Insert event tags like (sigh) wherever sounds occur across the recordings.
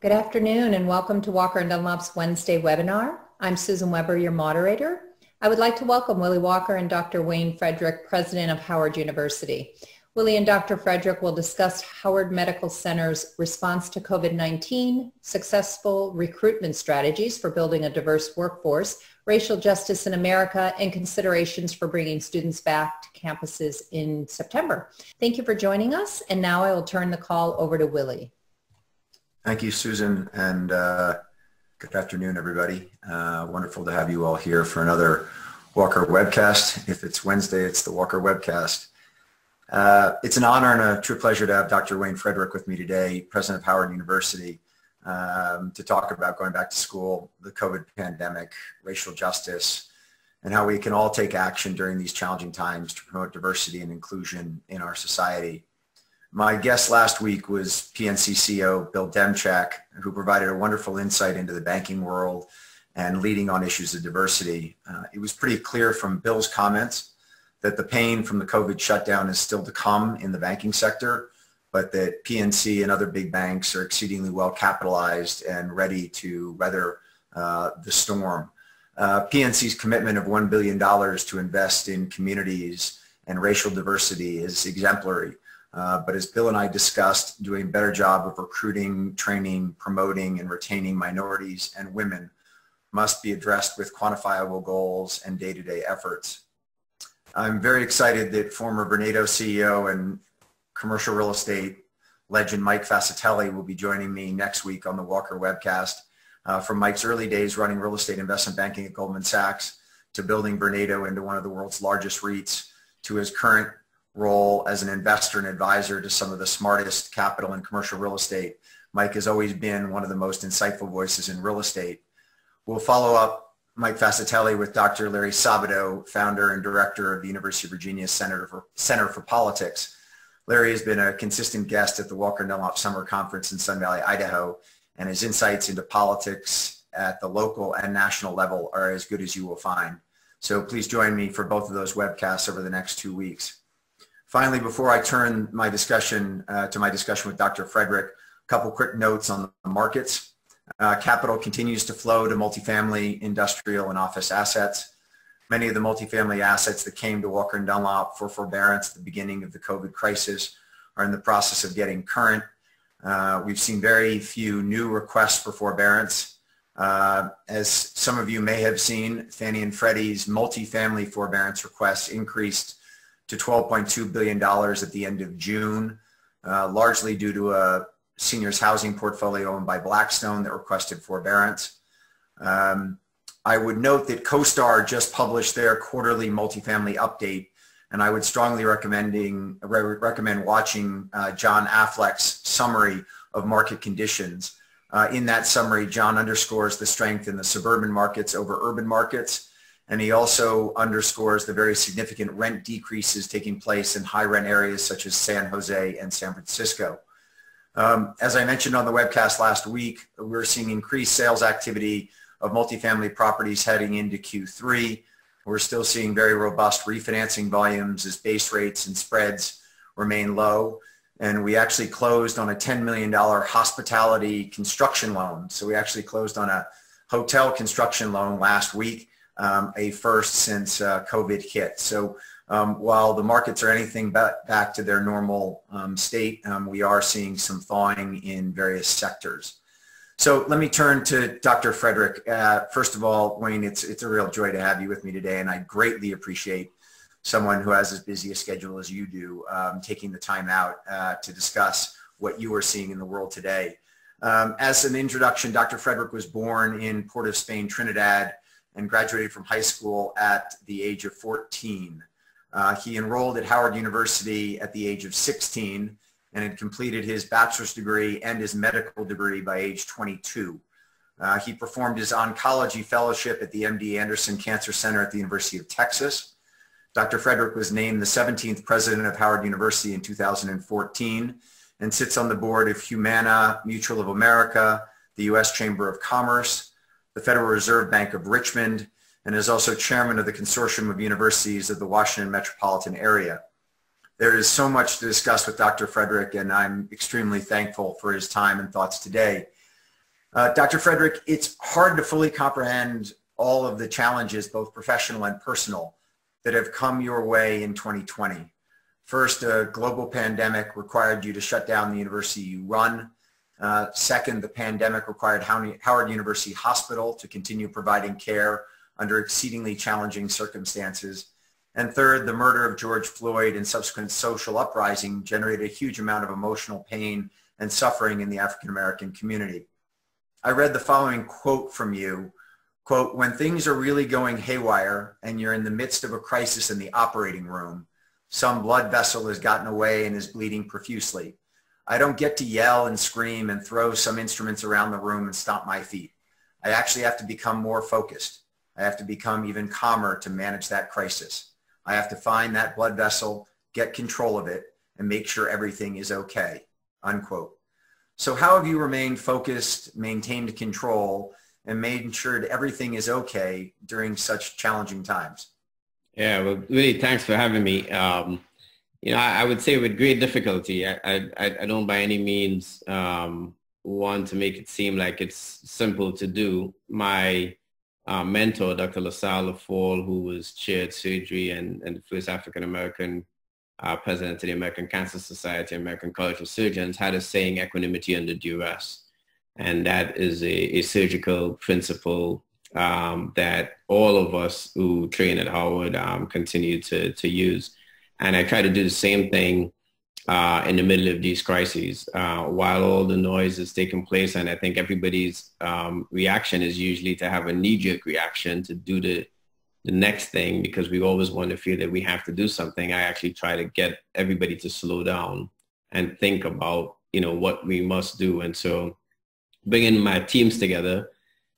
Good afternoon and welcome to Walker & Dunlop's Wednesday webinar. I'm Susan Weber, your moderator. I would like to welcome Willy Walker and Dr. Wayne Frederick, President of Howard University. Willy and Dr. Frederick will discuss Howard Medical Center's response to COVID-19, successful recruitment strategies for building a diverse workforce, racial justice in America, and considerations for bringing students back to campuses in September. Thank you for joining us, and now I will turn the call over to Willy. Thank you, Susan, and uh, good afternoon, everybody. Uh, wonderful to have you all here for another Walker webcast. If it's Wednesday, it's the Walker webcast. Uh, it's an honor and a true pleasure to have Dr. Wayne Frederick with me today, president of Howard University, um, to talk about going back to school, the COVID pandemic, racial justice, and how we can all take action during these challenging times to promote diversity and inclusion in our society. My guest last week was PNC CEO Bill Demchak, who provided a wonderful insight into the banking world and leading on issues of diversity. Uh, it was pretty clear from Bill's comments that the pain from the COVID shutdown is still to come in the banking sector, but that PNC and other big banks are exceedingly well capitalized and ready to weather uh, the storm. Uh, PNC's commitment of $1 billion to invest in communities and racial diversity is exemplary. Uh, but as Bill and I discussed, doing a better job of recruiting, training, promoting, and retaining minorities and women must be addressed with quantifiable goals and day-to-day efforts. I'm very excited that former Vornado CEO and commercial real estate legend Mike Fascitelli will be joining me next week on the Walker webcast. Uh, from Mike's early days running real estate investment banking at Goldman Sachs to building Vornado into one of the world's largest REITs to his current role as an investor and advisor to some of the smartest capital and commercial real estate. Mike has always been one of the most insightful voices in real estate. We'll follow up Mike Fascitelli with Dr. Larry Sabato, founder and director of the University of Virginia Center for, Center for Politics. Larry has been a consistent guest at the Walker Dunlop Summer Conference in Sun Valley, Idaho, and his insights into politics at the local and national level are as good as you will find. So please join me for both of those webcasts over the next two weeks. Finally, before I turn my discussion uh, to my discussion with Dr. Frederick, a couple quick notes on the markets. Uh, capital continues to flow to multifamily, industrial, and office assets. Many of the multifamily assets that came to Walker & Dunlop for forbearance at the beginning of the COVID crisis are in the process of getting current. Uh, we've seen very few new requests for forbearance. Uh, as some of you may have seen, Fannie and Freddie's multifamily forbearance requests increased to $12.2 billion at the end of June, uh, largely due to a seniors housing portfolio owned by Blackstone that requested forbearance. Um, I would note that CoStar just published their quarterly multifamily update, and I would strongly recommending, re recommend watching uh, John Affleck's summary of market conditions. Uh, in that summary, John underscores the strength in the suburban markets over urban markets and he also underscores the very significant rent decreases taking place in high rent areas such as San Jose and San Francisco. Um, as I mentioned on the webcast last week, we're seeing increased sales activity of multifamily properties heading into Q3. We're still seeing very robust refinancing volumes as base rates and spreads remain low. And we actually closed on a $10 million hospitality construction loan. So we actually closed on a hotel construction loan last week um, a first since uh, COVID hit. So um, while the markets are anything but back to their normal um, state, um, we are seeing some thawing in various sectors. So let me turn to Dr. Frederick. Uh, first of all, Wayne, it's, it's a real joy to have you with me today, and I greatly appreciate someone who has as busy a schedule as you do um, taking the time out uh, to discuss what you are seeing in the world today. Um, as an introduction, Dr. Frederick was born in Port of Spain, Trinidad, and graduated from high school at the age of 14. Uh, he enrolled at Howard University at the age of 16 and had completed his bachelor's degree and his medical degree by age 22. Uh, he performed his oncology fellowship at the MD Anderson Cancer Center at the University of Texas. Dr. Frederick was named the 17th president of Howard University in 2014 and sits on the board of Humana Mutual of America, the U.S. Chamber of Commerce, the Federal Reserve Bank of Richmond, and is also chairman of the Consortium of Universities of the Washington metropolitan area. There is so much to discuss with Dr. Frederick, and I'm extremely thankful for his time and thoughts today. Uh, Dr. Frederick, it's hard to fully comprehend all of the challenges, both professional and personal, that have come your way in 2020. First, a global pandemic required you to shut down the university you run. Uh, second, the pandemic required Howard University Hospital to continue providing care under exceedingly challenging circumstances. And third, the murder of George Floyd and subsequent social uprising generated a huge amount of emotional pain and suffering in the African American community. I read the following quote from you, quote, when things are really going haywire and you're in the midst of a crisis in the operating room, some blood vessel has gotten away and is bleeding profusely. I don't get to yell and scream and throw some instruments around the room and stomp my feet. I actually have to become more focused. I have to become even calmer to manage that crisis. I have to find that blood vessel, get control of it, and make sure everything is okay, unquote. So how have you remained focused, maintained control, and made sure that everything is okay during such challenging times? Yeah, well, really, thanks for having me. Um, you know, I, I, would say with great difficulty. I, I, I don't by any means um, want to make it seem like it's simple to do. My uh, mentor, Dr. LaSalle Leffall, who was chaired surgery and, and the first African-American uh, president of the American Cancer Society, American College of Surgeons, had a saying, equanimity under duress. And that is a, a surgical principle um, that all of us who train at Howard um, continue to, to use. And I try to do the same thing uh, in the middle of these crises. Uh, while all the noise is taking place, and I think everybody's um, reaction is usually to have a knee-jerk reaction to do the the next thing because we always want to feel that we have to do something. I actually try to get everybody to slow down and think about you know what we must do. And so bringing my teams together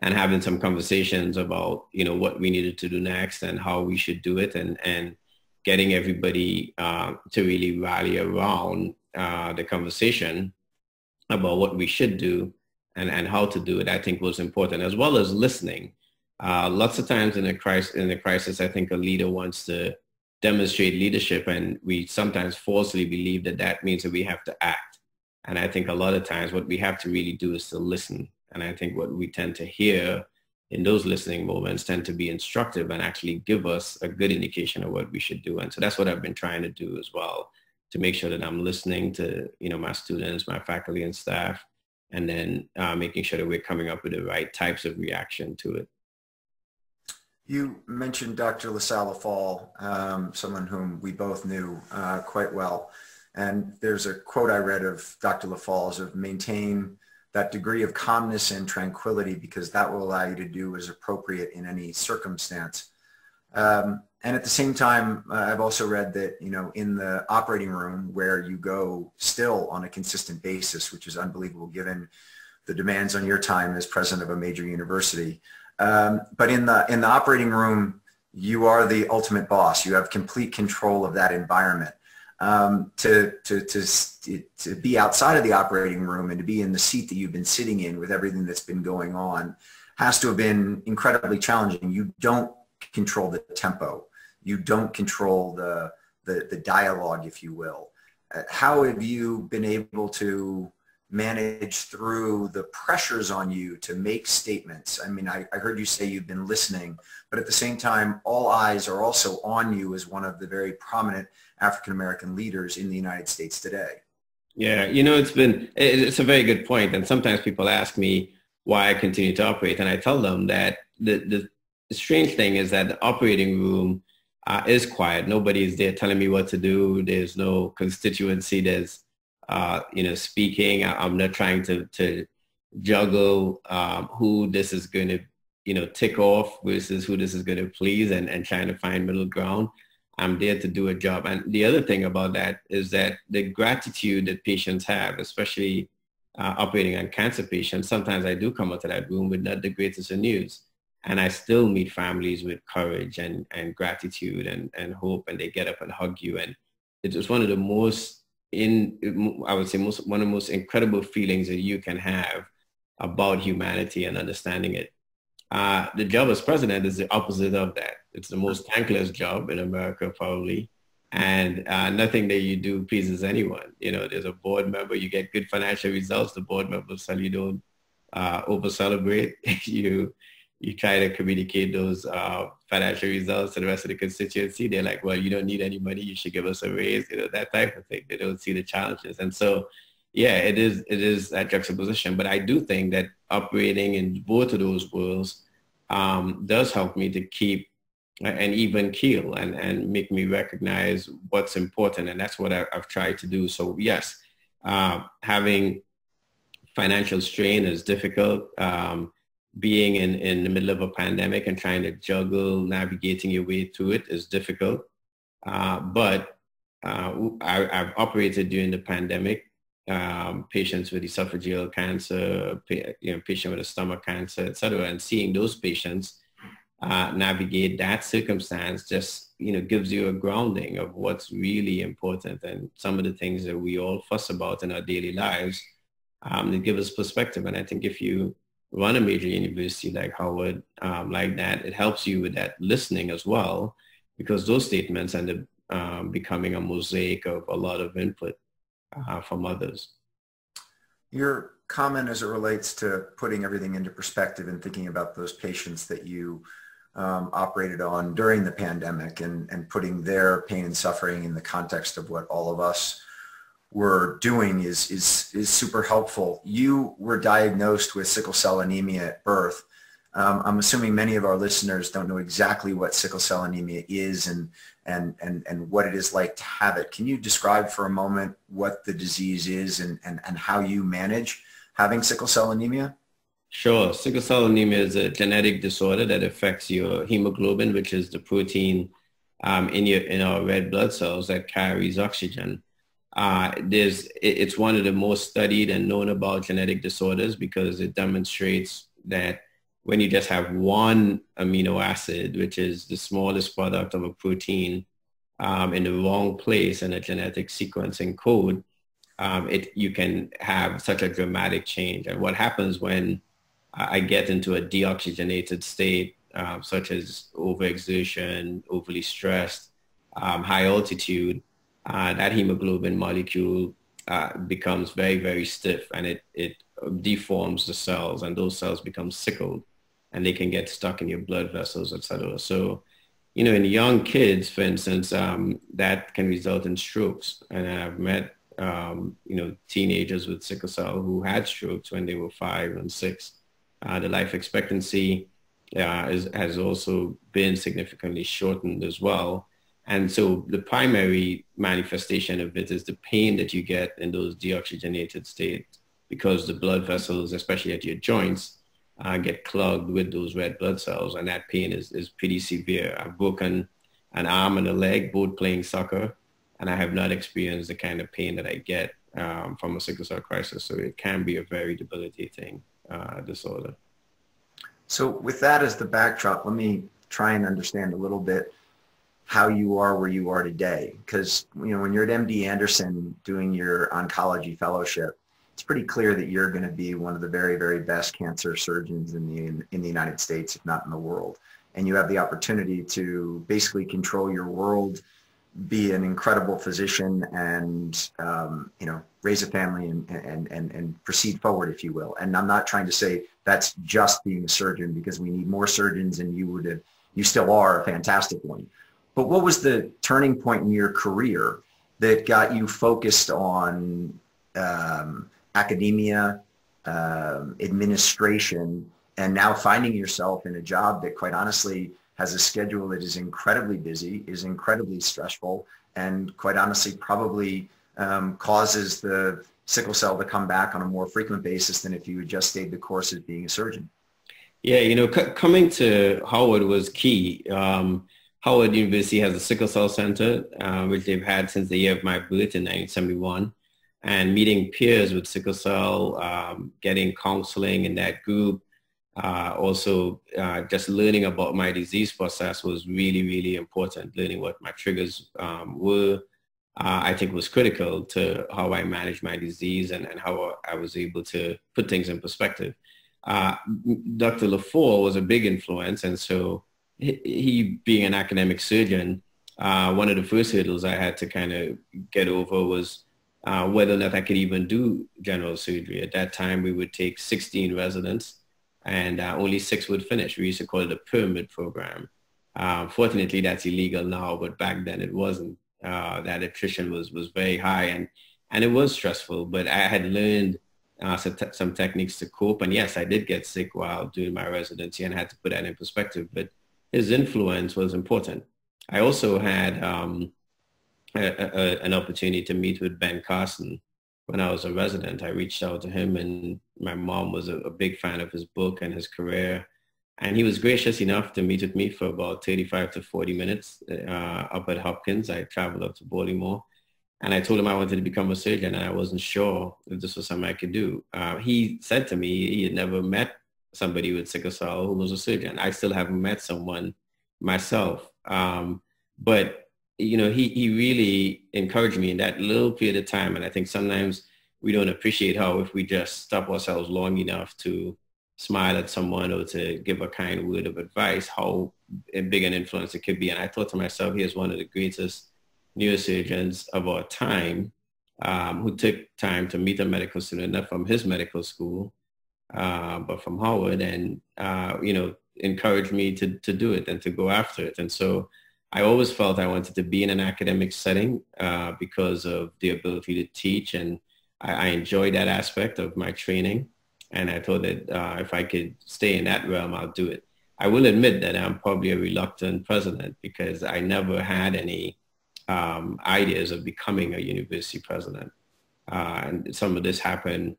and having some conversations about you know what we needed to do next and how we should do it and and getting everybody uh, to really rally around uh, the conversation about what we should do and, and how to do it, I think was important, as well as listening. Uh, lots of times in a crisis, in a crisis, I think a leader wants to demonstrate leadership, and we sometimes falsely believe that that means that we have to act. And I think a lot of times what we have to really do is to listen. And I think what we tend to hear in those listening moments tend to be instructive and actually give us a good indication of what we should do. And so that's what I've been trying to do as well, to make sure that I'm listening to, you know, my students, my faculty and staff, and then uh, making sure that we're coming up with the right types of reaction to it. You mentioned Dr. LaSalle Leffall, um, someone whom we both knew uh, quite well. And there's a quote I read of Dr. Leffall's of maintain that degree of calmness and tranquility because that will allow you to do as appropriate in any circumstance. Um, and at the same time, uh, I've also read that, you know, in the operating room where you go still on a consistent basis, which is unbelievable given the demands on your time as president of a major university. Um, but in the, in the operating room, you are the ultimate boss. You have complete control of that environment um, to, to, to, to be outside of the operating room and to be in the seat that you've been sitting in with everything that's been going on has to have been incredibly challenging. You don't control the tempo. You don't control the, the, the dialogue, if you will. Uh, how have you been able to manage through the pressures on you to make statements? I mean, I, I, heard you say you've been listening, but at the same time, all eyes are also on you as one of the very prominent African-American leaders in the United States today. Yeah, you know, it's been, it's a very good point. And sometimes people ask me why I continue to operate. And I tell them that the, the, strange thing is that the operating room uh, is quiet. Nobody is there telling me what to do. There's no constituency. There's uh, you know, speaking. I'm not trying to, to juggle um, who this is going to, you know, tick off versus who this is going to please and, and trying to find middle ground. I'm there to do a job. And the other thing about that is that the gratitude that patients have, especially uh, operating on cancer patients, sometimes I do come out of that room with not the greatest of news. And I still meet families with courage and, and gratitude and, and hope, and they get up and hug you. And it was one of the most in I would say most one of the most incredible feelings that you can have about humanity and understanding it. Uh, the job as president is the opposite of that. It's the most thankless job in America probably. And uh, nothing that you do pleases anyone. You know, there's a board member, you get good financial results, the board members tell you don't uh, over celebrate. (laughs) you you try to communicate those uh, financial results to the rest of the constituency. They're like, well, you don't need any money. You should give us a raise. You know that type of thing. They don't see the challenges, and so yeah, it is it is that juxtaposition. But I do think that operating in both of those worlds um, does help me to keep an even keel and, and make me recognize what's important. And that's what I, have tried to do. So yes, uh, having financial strain is difficult. Um, being in, in the middle of a pandemic and trying to juggle navigating your way through it is difficult. Uh, but uh, I, have operated during the pandemic um, patients with esophageal cancer, you know, patient with a stomach cancer, et cetera, and seeing those patients uh, navigate that circumstance just, you know, gives you a grounding of what's really important and some of the things that we all fuss about in our daily lives um, give us perspective. And I think if you run a major university like Howard, um, like that, it helps you with that listening as well, because those statements end up um, becoming a mosaic of a lot of input uh, from others. Your comment as it relates to putting everything into perspective and thinking about those patients that you um, operated on during the pandemic and, and putting their pain and suffering in the context of what all of us were doing is, is, is super helpful. You were diagnosed with sickle cell anemia at birth. Um, I'm assuming many of our listeners don't know exactly what sickle cell anemia is and, and, and, and what it is like to have it. Can you describe for a moment what the disease is and, and, and how you manage having sickle cell anemia? Sure. Sickle cell anemia is a genetic disorder that affects your hemoglobin, which is the protein um, in, your, in our red blood cells that carries oxygen. Uh, there's, it's one of the most studied and known about genetic disorders because it demonstrates that when you just have one amino acid, which is the smallest product of a protein, um, in the wrong place in a genetic sequencing code, um, it, you can have such a dramatic change. And what happens when I get into a deoxygenated state, uh, such as overexertion, overly stressed, um, high altitude, uh, that hemoglobin molecule uh, becomes very, very stiff and it, it deforms the cells and those cells become sickled and they can get stuck in your blood vessels, etc. So, you know, in young kids, for instance, um, that can result in strokes. And I've met, um, you know, teenagers with sickle cell who had strokes when they were five and six. Uh, the life expectancy uh, is, has also been significantly shortened as well. And so the primary manifestation of it is the pain that you get in those deoxygenated states because the blood vessels, especially at your joints, uh, get clogged with those red blood cells, and that pain is, is pretty severe. I've broken an arm and a leg both playing soccer, and I have not experienced the kind of pain that I get um, from a sickle cell crisis. So it can be a very debilitating uh, disorder. So with that as the backdrop, let me try and understand a little bit how you are where you are today. Because you know when you're at MD Anderson doing your oncology fellowship, it's pretty clear that you're going to be one of the very, very best cancer surgeons in the, in, the United States, if not in the world. And you have the opportunity to basically control your world, be an incredible physician and, um, you know, raise a family and, and, and, and proceed forward, if you will. And I'm not trying to say that's just being a surgeon because we need more surgeons and you would have, you still are a fantastic one. But what was the turning point in your career that got you focused on um, academia, um, administration, and now finding yourself in a job that quite honestly has a schedule that is incredibly busy, is incredibly stressful, and quite honestly probably um, causes the sickle cell to come back on a more frequent basis than if you had just stayed the course as being a surgeon. Yeah, you know, coming to Howard was key. Um, Howard University has a sickle cell center, uh, which they've had since the year of my birth in 1971 and meeting peers with sickle cell, um, getting counseling in that group, uh, also uh, just learning about my disease process was really, really important. Learning what my triggers um, were, uh, I think was critical to how I managed my disease and, and how I was able to put things in perspective. Uh, Dr. Leffall was a big influence, and so he, he being an academic surgeon, uh, one of the first hurdles I had to kind of get over was uh, whether or not I could even do general surgery. At that time, we would take 16 residents and uh, only six would finish. We used to call it a pyramid program. Uh, fortunately, that's illegal now, but back then it wasn't. Uh, that attrition was, was very high and, and it was stressful, but I had learned uh, some, te- some techniques to cope. And yes, I did get sick while doing my residency and I had to put that in perspective, but his influence was important. I also had um, a, a, an opportunity to meet with Ben Carson when I was a resident. I reached out to him and my mom was a, a big fan of his book and his career. And he was gracious enough to meet with me for about 35 to 40 minutes uh, up at Hopkins. I traveled up to Baltimore and I told him I wanted to become a surgeon and I wasn't sure if this was something I could do. Uh, he said to me he had never met somebody with sickle cell who was a surgeon. I still haven't met someone myself. Um, but, you know, he, he really encouraged me in that little period of time. And I think sometimes we don't appreciate how if we just stop ourselves long enough to smile at someone or to give a kind word of advice, how big an influence it could be. And I thought to myself, he is one of the greatest neurosurgeons of our time um, who took time to meet a medical student, not from his medical school, uh, but from Howard, and uh, you know, encouraged me to to do it and to go after it. And so I always felt I wanted to be in an academic setting uh, because of the ability to teach, and I, I enjoyed that aspect of my training. And I thought that uh, if I could stay in that realm, I'll do it. I will admit that I'm probably a reluctant president because I never had any um, ideas of becoming a university president. Uh, and some of this happened,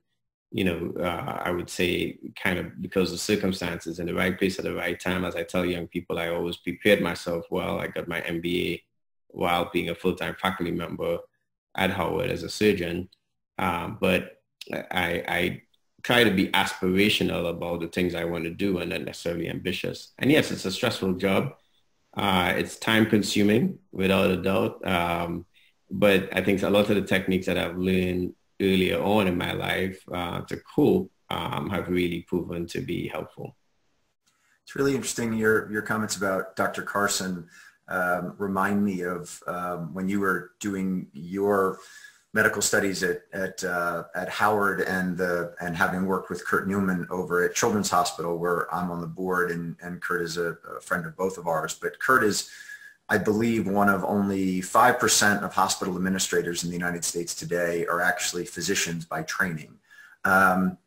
you know, uh, I would say kind of because of circumstances in the right place at the right time. As I tell young people, I always prepared myself well. I got my MBA while being a full-time faculty member at Howard as a surgeon. Um, but I, I try to be aspirational about the things I want to do and not necessarily ambitious. And yes, it's a stressful job. Uh, it's time consuming without a doubt. Um, but I think a lot of the techniques that I've learned earlier on in my life uh, to cope um, have really proven to be helpful. It's really interesting. Your, your comments about Dr. Carson um, remind me of um, when you were doing your medical studies at at uh, at Howard and the and having worked with Kurt Newman over at Children's Hospital, where I'm on the board, and and Kurt is a, a friend of both of ours. But Kurt is, I believe, one of only five percent of hospital administrators in the United States today are actually physicians by training. Um,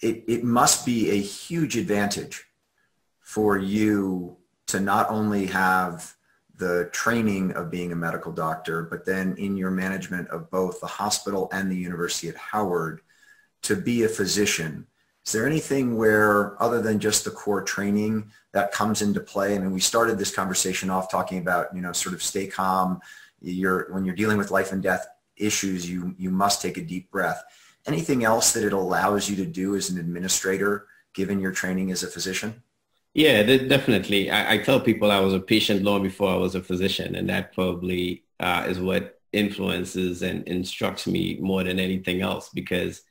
it it must be a huge advantage for you to not only have the training of being a medical doctor, but then in your management of both the hospital and the university at Howard to be a physician. Is there anything where, other than just the core training, that comes into play? I mean, we started this conversation off talking about, you know, sort of stay calm. You're, when you're dealing with life and death issues, you, you must take a deep breath. Anything else that it allows you to do as an administrator, given your training as a physician? Yeah, definitely. I, I, tell people I was a patient long before I was a physician, and that probably uh, is what influences and instructs me more than anything else because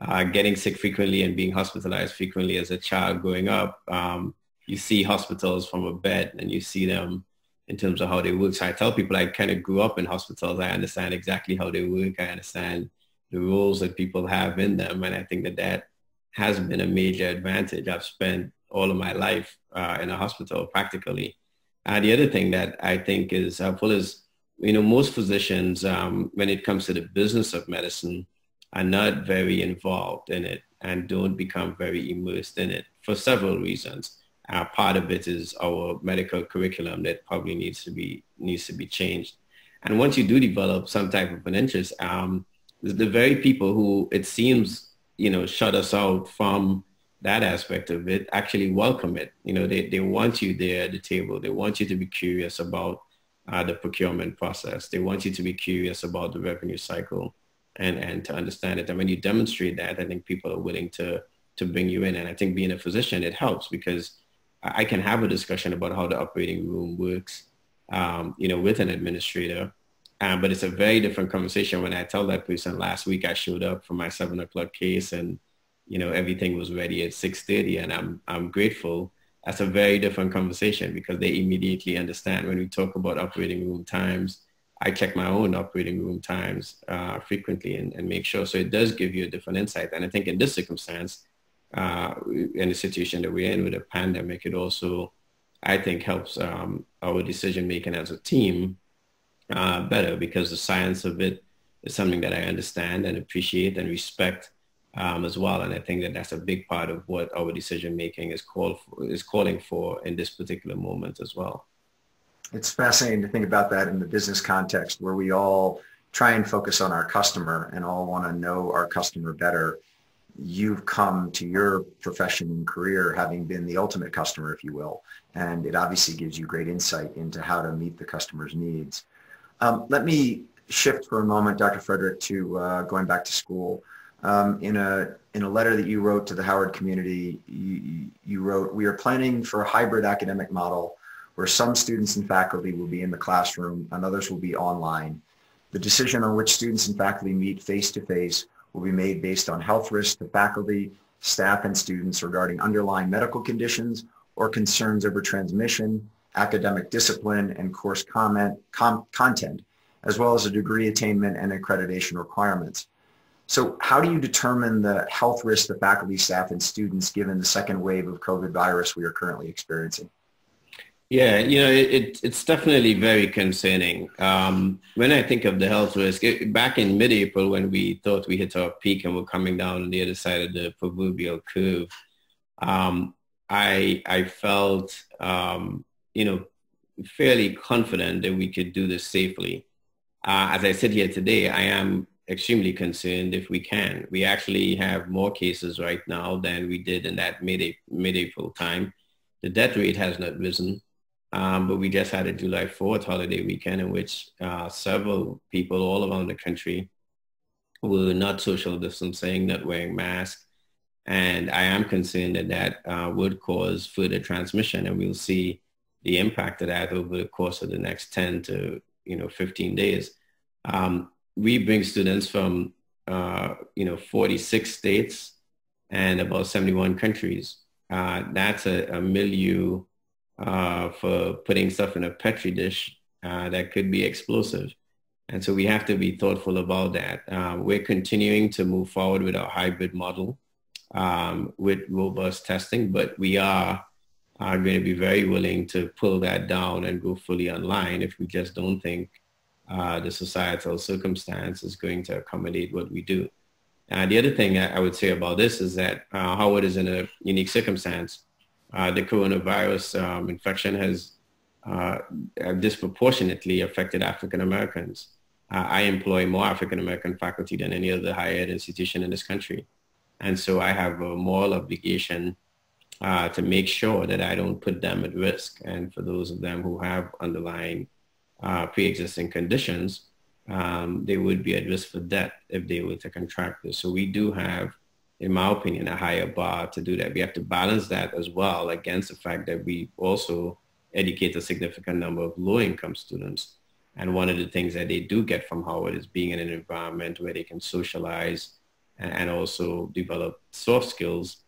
uh, getting sick frequently and being hospitalized frequently as a child growing up, um, you see hospitals from a bed and you see them in terms of how they work. So I tell people I kind of grew up in hospitals. I understand exactly how they work. I understand the roles that people have in them. And I think that that has been a major advantage. I've spent all of my life uh, in a hospital practically. Uh, the other thing that I think is helpful is, you know, most physicians, um, when it comes to the business of medicine, are not very involved in it and don't become very immersed in it for several reasons. Uh, part of it is our medical curriculum that probably needs to be needs to be changed. And once you do develop some type of an interest, um, the very people who it seems you know shut us out from that aspect of it actually welcome it. You know, they, they want you there at the table. They want you to be curious about uh, the procurement process. They want you to be curious about the revenue cycle and, and to understand it. And when you demonstrate that, I think people are willing to, to bring you in. And I think being a physician, it helps because I can have a discussion about how the operating room works, um, you know, with an administrator. Um, but it's a very different conversation when I tell that person last week I showed up for my seven o'clock case and you know, everything was ready at 6.30 and I'm, I'm grateful. That's a very different conversation because they immediately understand when we talk about operating room times, I check my own operating room times uh, frequently and, and, make sure. So it does give you a different insight. And I think in this circumstance, uh, in the situation that we're in with a pandemic, it also, I think, helps um, our decision making as a team uh, better because the science of it is something that I understand and appreciate and respect um, as well. And I think that that's a big part of what our decision making is called is calling for in this particular moment as well it's fascinating to think about that in the business context where we all try and focus on our customer and all want to know our customer better. You've come to your profession and career having been the ultimate customer, if you will, and it obviously gives you great insight into how to meet the customer's needs. Um, let me shift for a moment, Dr. Frederick, to uh, going back to school. Um, in a in a letter that you wrote to the Howard community, you, you wrote, "We are planning for a hybrid academic model where some students and faculty will be in the classroom and others will be online. The decision on which students and faculty meet face-to-face will be made based on health risks to faculty, staff, and students regarding underlying medical conditions or concerns over transmission, academic discipline, and course comment, com, content, as well as a degree attainment and accreditation requirements. So how do you determine the health risk to faculty, staff, and students given the second wave of COVID virus we are currently experiencing? Yeah, you know, it, it's definitely very concerning. Um, when I think of the health risk, it, back in mid-April when we thought we hit our peak and we're coming down on the other side of the proverbial curve, um, I, I felt, um, you know, fairly confident that we could do this safely. Uh, as I sit here today, I am extremely concerned if we can. We actually have more cases right now than we did in that mid, mid-April time. The death rate has not risen. Um, but we just had a July 4th holiday weekend in which uh, several people all around the country were not social distancing, not wearing masks. And I am concerned that that uh, would cause further transmission and we'll see the impact of that over the course of the next 10 to, you know, 15 days. Um, we bring students from, uh, you know, 46 states and about 71 countries. Uh, that's a, a milieu uh, for putting stuff in a petri dish uh, that could be explosive. And so we have to be thoughtful about that. Uh, we're continuing to move forward with our hybrid model um, with robust testing, but we are, are going to be very willing to pull that down and go fully online if we just don't think uh, the societal circumstance is going to accommodate what we do. Uh, the other thing I would say about this is that uh, Howard is in a unique circumstance uh, the coronavirus um, infection has uh, disproportionately affected African Americans. Uh, I employ more African American faculty than any other higher ed institution in this country. And so I have a moral obligation uh, to make sure that I don't put them at risk. And for those of them who have underlying uh, pre-existing conditions, um, they would be at risk for death if they were to contract this. So we do have in my opinion, a higher bar to do that. We have to balance that as well against the fact that we also educate a significant number of low-income students. And one of the things that they do get from Howard is being in an environment where they can socialize and also develop soft skills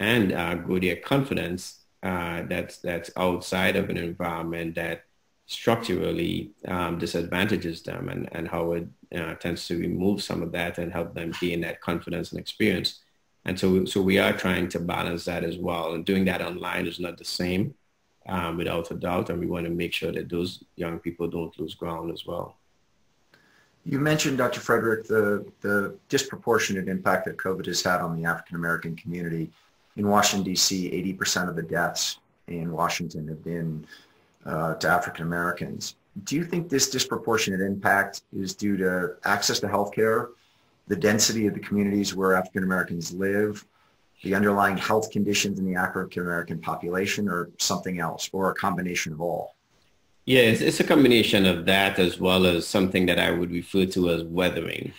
and uh, grow their confidence uh, that's, that's outside of an environment that structurally um, disadvantages them. And, and Howard uh, tends to remove some of that and help them gain that confidence and experience. And so, so we are trying to balance that as well. And doing that online is not the same um, without a doubt. And we want to make sure that those young people don't lose ground as well. You mentioned, Dr. Frederick, the, the disproportionate impact that COVID has had on the African-American community. In Washington, D.C., 80% of the deaths in Washington have been uh, to African-Americans. Do you think this disproportionate impact is due to access to health care the density of the communities where African Americans live, the underlying health conditions in the African American population, or something else, or a combination of all? Yeah, it's, it's, a combination of that as well as something that I would refer to as weathering,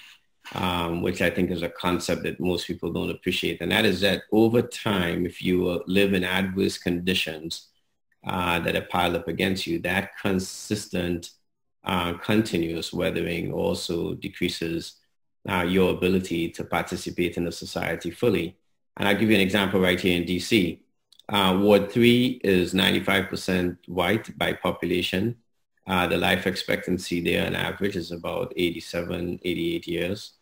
um, which I think is a concept that most people don't appreciate. And that is that over time, if you live in adverse conditions uh, that are piled up against you, that consistent, uh, continuous weathering also decreases uh, your ability to participate in the society fully. And I'll give you an example right here in DC. Uh, Ward 3 is 95% white by population. Uh, the life expectancy there on average is about 87, 88 years.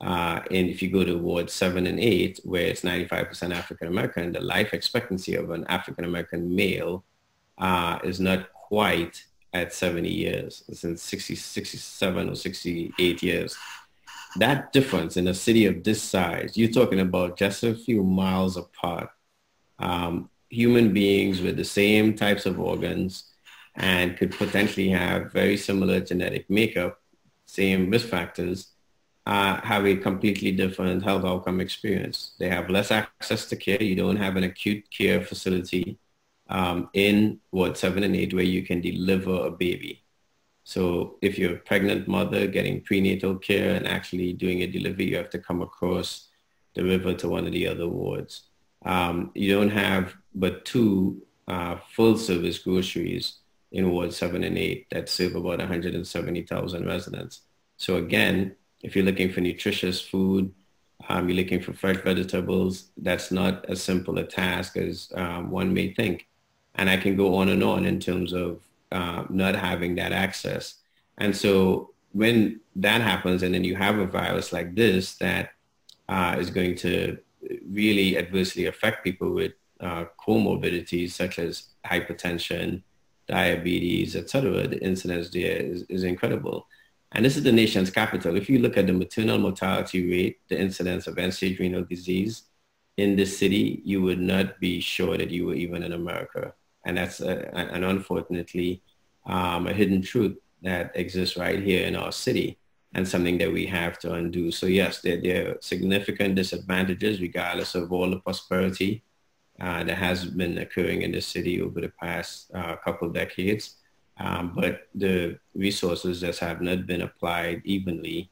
Uh, and if you go to ward seven and eight, where it's 95% African American, the life expectancy of an African American male uh, is not quite at 70 years. It's in 60, 67 or 68 years. That difference in a city of this size, you're talking about just a few miles apart. Um, human beings with the same types of organs and could potentially have very similar genetic makeup, same risk factors, uh, have a completely different health outcome experience. They have less access to care. You don't have an acute care facility um, in Ward 7 and 8 where you can deliver a baby. So if you're a pregnant mother getting prenatal care and actually doing a delivery, you have to come across the river to one of the other wards. Um, you don't have but two uh, full service groceries in Ward 7 and 8 that serve about 170,000 residents. So again, if you're looking for nutritious food, um, you're looking for fresh vegetables, that's not as simple a task as um, one may think. And I can go on and on in terms of uh, not having that access. And so when that happens and then you have a virus like this that uh, is going to really adversely affect people with uh, comorbidities such as hypertension, diabetes, etc., the incidence there is, is incredible. And this is the nation's capital. If you look at the maternal mortality rate, the incidence of end-stage renal disease in this city, you would not be sure that you were even in America. And that's, a, and unfortunately, um, a hidden truth that exists right here in our city and something that we have to undo. So yes, there, there are significant disadvantages regardless of all the prosperity uh, that has been occurring in the city over the past uh, couple decades. Um, but the resources just have not been applied evenly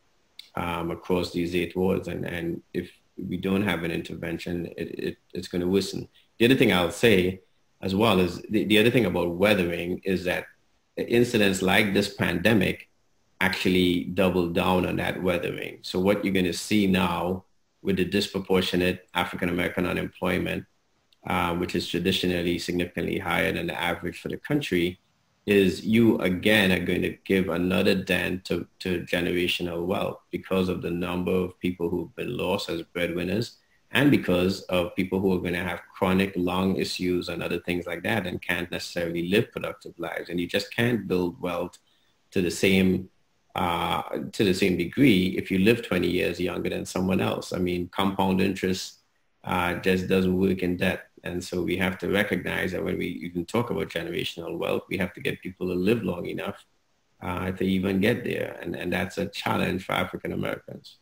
um, across these eight wards. And, and if we don't have an intervention, it, it, it's going to worsen. The other thing I'll say as well is the, the other thing about weathering is that incidents like this pandemic actually double down on that weathering. So what you're going to see now with the disproportionate African American unemployment, uh, which is traditionally significantly higher than the average for the country, is you again are going to give another dent to, to generational wealth because of the number of people who've been lost as breadwinners and because of people who are going to have chronic lung issues and other things like that and can't necessarily live productive lives. And you just can't build wealth to the same uh, to the same degree if you live 20 years younger than someone else. I mean, compound interest uh, just doesn't work in debt. And so we have to recognize that when we even talk about generational wealth, we have to get people to live long enough uh, to even get there. And, and that's a challenge for African Americans.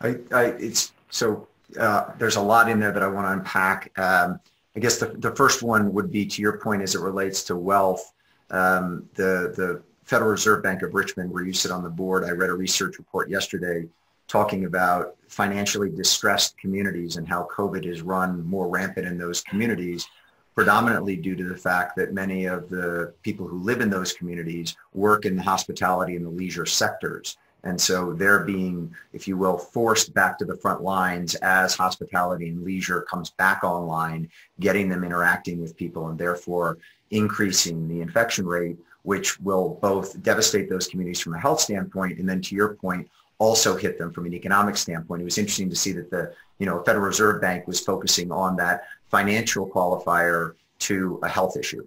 I, I, it's so uh, there's a lot in there that I want to unpack. Um, I guess the, the first one would be to your point as it relates to wealth. Um, the, the Federal Reserve Bank of Richmond, where you sit on the board, I read a research report yesterday talking about financially distressed communities and how COVID has run more rampant in those communities, predominantly due to the fact that many of the people who live in those communities work in the hospitality and the leisure sectors. And so they're being, if you will, forced back to the front lines as hospitality and leisure comes back online, getting them interacting with people and therefore increasing the infection rate which will both devastate those communities from a health standpoint and then to your point, also hit them from an economic standpoint. It was interesting to see that the you know Federal Reserve Bank was focusing on that financial qualifier to a health issue.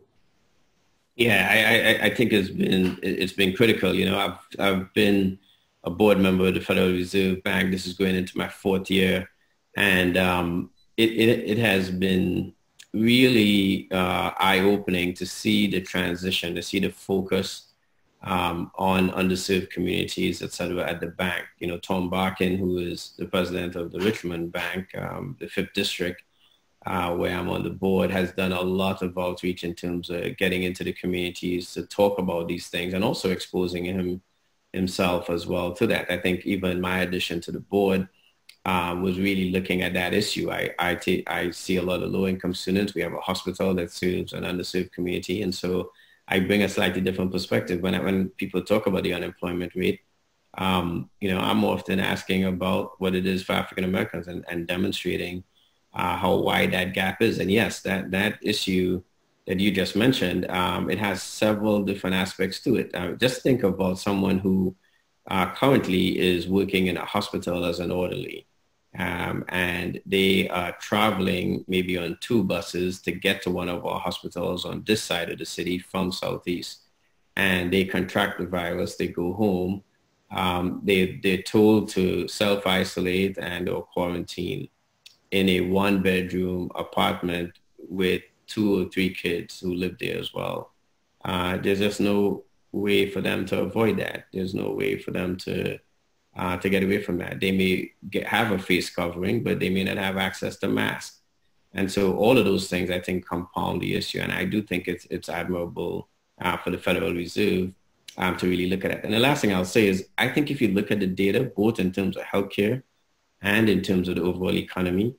Yeah, I, I, I think it's been it's been critical. You know, I've I've been a board member of the Federal Reserve Bank. This is going into my fourth year, and um, it, it it has been really uh, eye-opening to see the transition, to see the focus um, on underserved communities, et cetera, at the bank. You know, Tom Barkin, who is the president of the Richmond Bank, um, the fifth district, uh, where I'm on the board, has done a lot of outreach in terms of getting into the communities to talk about these things and also exposing him himself as well to that. I think even my addition to the board um, was really looking at that issue. I, I, t- I see a lot of low-income students. We have a hospital that serves an underserved community. And so I bring a slightly different perspective. When, I, when people talk about the unemployment rate, um, you know, I'm often asking about what it is for African Americans and, and demonstrating uh, how wide that gap is. And yes, that, that issue that you just mentioned, um, it has several different aspects to it. Uh, just think about someone who uh, currently is working in a hospital as an orderly. Um, and they are traveling maybe on two buses to get to one of our hospitals on this side of the city from Southeast. And they contract the virus, they go home, um, they, they're told to self-isolate and or quarantine in a one-bedroom apartment with two or three kids who live there as well. Uh, there's just no way for them to avoid that. There's no way for them to uh, to get away from that. They may get, have a face covering, but they may not have access to masks. And so all of those things, I think, compound the issue. And I do think it's, it's admirable uh, for the Federal Reserve um, to really look at it. And the last thing I'll say is, I think if you look at the data, both in terms of healthcare and in terms of the overall economy,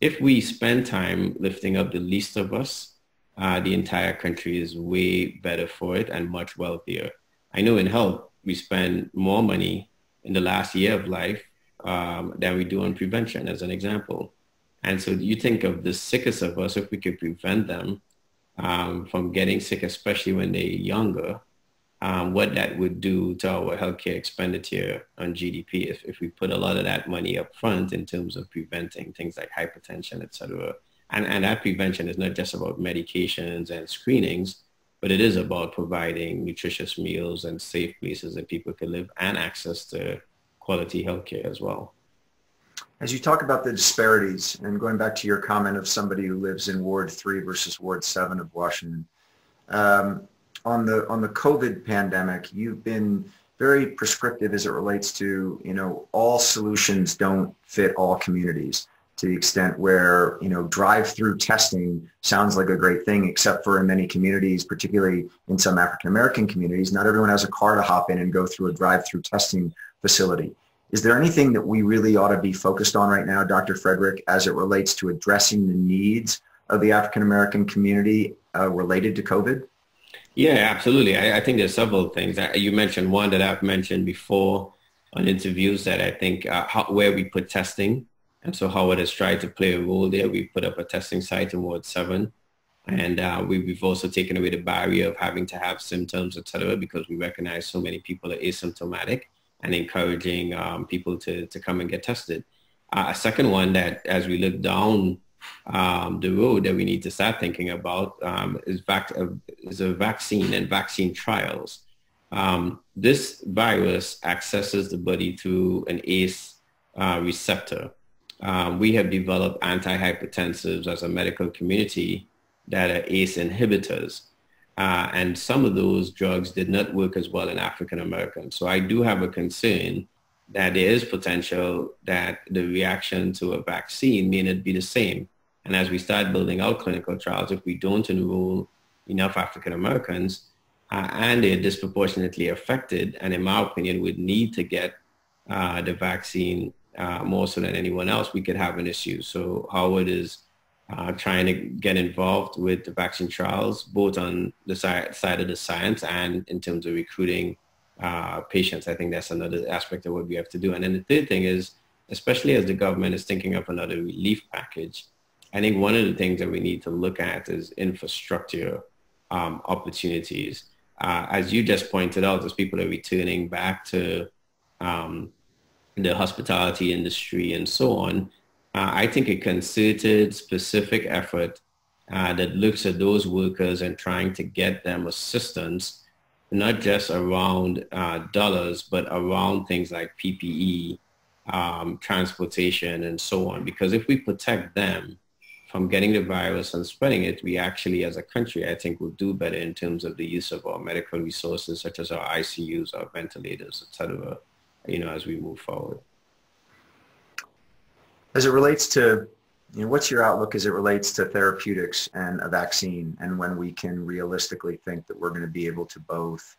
if we spend time lifting up the least of us, uh, the entire country is way better for it and much wealthier. I know in health, we spend more money in the last year of life um, than we do on prevention, as an example. And so you think of the sickest of us, if we could prevent them um, from getting sick, especially when they're younger, um, what that would do to our healthcare expenditure on GDP if, if we put a lot of that money up front in terms of preventing things like hypertension, et cetera. And, and that prevention is not just about medications and screenings, but it is about providing nutritious meals and safe places that people can live and access to quality healthcare as well. As you talk about the disparities and going back to your comment of somebody who lives in Ward 3 versus Ward 7 of Washington, um, on the on the COVID pandemic, you've been very prescriptive as it relates to, you know, all solutions don't fit all communities to the extent where, you know, drive-through testing sounds like a great thing, except for in many communities, particularly in some African-American communities, not everyone has a car to hop in and go through a drive-through testing facility. Is there anything that we really ought to be focused on right now, Dr. Frederick, as it relates to addressing the needs of the African-American community uh, related to COVID? Yeah, absolutely. I, I think there's several things. You mentioned one that I've mentioned before on interviews that I think uh, how, where we put testing and so Howard has tried to play a role there. We put up a testing site in Ward 7. And uh, we, have also taken away the barrier of having to have symptoms, et cetera, because we recognize so many people are asymptomatic and encouraging um, people to, to come and get tested. Uh, a second one that as we look down um, the road that we need to start thinking about um, is, vac- uh, is a vaccine and vaccine trials. Um, this virus accesses the body through an ACE uh, receptor um, we have developed antihypertensives as a medical community that are ACE inhibitors. Uh, and some of those drugs did not work as well in African Americans. So I do have a concern that there is potential that the reaction to a vaccine may not be the same. And as we start building out clinical trials, if we don't enroll enough African Americans uh, and they're disproportionately affected, and in my opinion would need to get uh, the vaccine uh, more so than anyone else, we could have an issue. So Howard is uh, trying to get involved with the vaccine trials, both on the side, side of the science and in terms of recruiting uh, patients. I think that's another aspect of what we have to do. And then the third thing is, especially as the government is thinking of another relief package, I think one of the things that we need to look at is infrastructure um, opportunities. Uh, as you just pointed out, as people are returning back to um, the hospitality industry and so on, uh, I think a concerted, specific effort uh, that looks at those workers and trying to get them assistance, not just around uh, dollars, but around things like PPE, um, transportation, and so on. Because if we protect them from getting the virus and spreading it, we actually, as a country, I think will do better in terms of the use of our medical resources, such as our ICUs, our ventilators, et cetera you know, as we move forward. As it relates to, you know, what's your outlook as it relates to therapeutics and a vaccine and when we can realistically think that we're going to be able to both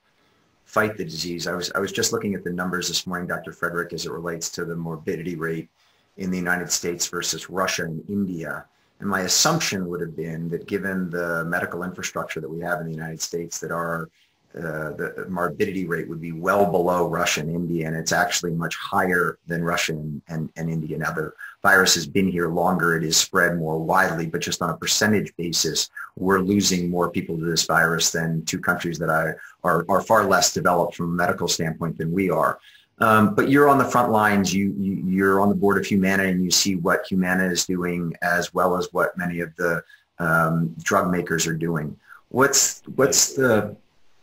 fight the disease? I was, I was just looking at the numbers this morning, Dr. Frederick, as it relates to the morbidity rate in the United States versus Russia and India. And my assumption would have been that given the medical infrastructure that we have in the United States, that our uh, the morbidity rate would be well below Russia and India, and it's actually much higher than Russia and, and, and India. Now, the virus has been here longer. It is spread more widely, but just on a percentage basis, we're losing more people to this virus than two countries that I, are, are far less developed from a medical standpoint than we are. Um, but you're on the front lines. You, you are on the board of Humana, and you see what Humana is doing, as well as what many of the um, drug makers are doing. What's what's the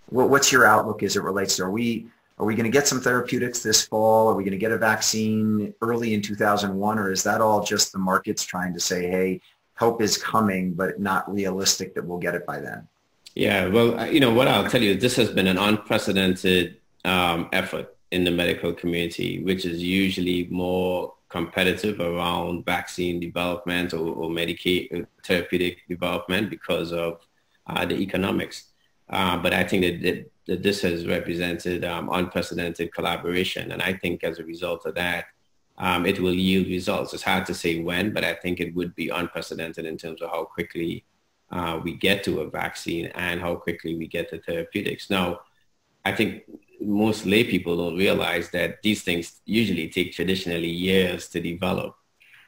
what's your outlook as it relates to are we are we going to get some therapeutics this fall? Are we going to get a vaccine early in 2001, or is that all just the markets trying to say, hey, hope is coming, but not realistic that we'll get it by then? Yeah, well, you know what I'll tell you, this has been an unprecedented um, effort in the medical community, which is usually more competitive around vaccine development or, or uh, therapeutic development because of uh, the economics. Uh, but I think that, that, that this has represented um, unprecedented collaboration. And I think as a result of that, um, it will yield results. It's hard to say when, but I think it would be unprecedented in terms of how quickly uh, we get to a vaccine and how quickly we get to therapeutics. Now, I think most lay people don't realize that these things usually take traditionally years to develop.